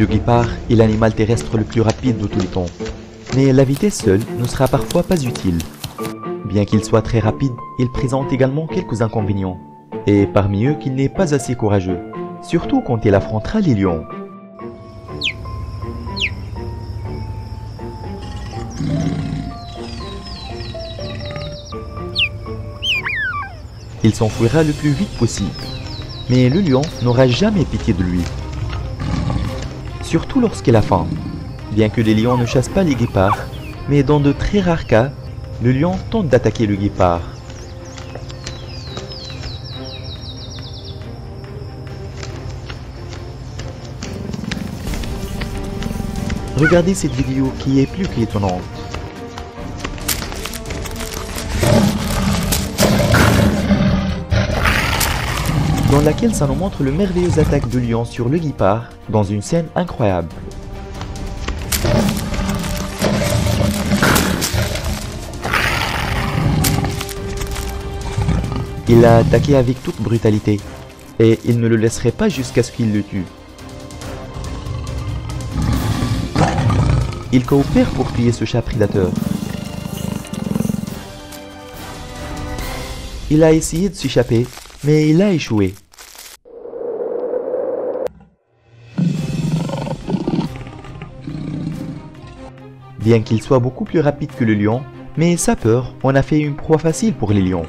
Le guépard est l'animal terrestre le plus rapide de tous les temps. Mais la vitesse seule ne sera parfois pas utile. Bien qu'il soit très rapide, il présente également quelques inconvénients. Et parmi eux qu'il n'est pas assez courageux, surtout quand il affrontera les lions. Il s'enfuira le plus vite possible. Mais le lion n'aura jamais pitié de lui. Surtout lorsqu'il a faim. Bien que les lions ne chassent pas les guépards, mais dans de très rares cas, le lion tente d'attaquer le guépard. Regardez cette vidéo qui est plus qu'étonnante. Dans laquelle ça nous montre le merveilleuse attaque de lion sur le guépard dans une scène incroyable. Il l'a attaqué avec toute brutalité, et il ne le laisserait pas jusqu'à ce qu'il le tue. Il coopère pour tuer ce chat prédateur. Il a essayé de s'échapper, mais il a échoué. Bien qu'il soit beaucoup plus rapide que le lion, mais sa peur en a fait une proie facile pour les lions.